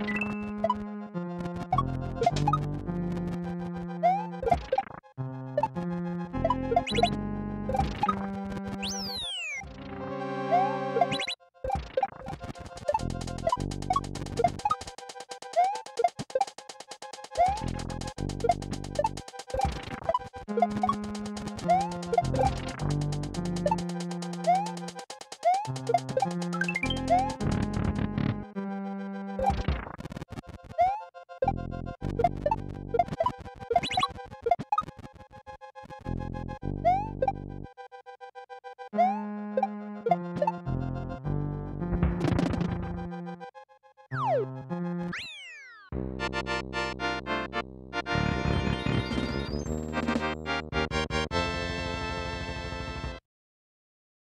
you Música